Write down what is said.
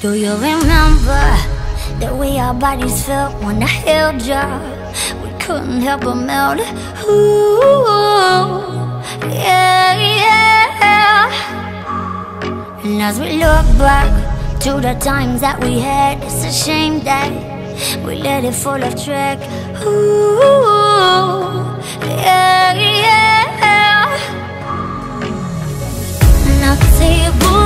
Do you remember the way our bodies felt when I held you? We couldn't help but melt. Ooh, yeah, yeah. And as we look back to the times that we had, it's a shame that we let it fall off track. Ooh. Are turning.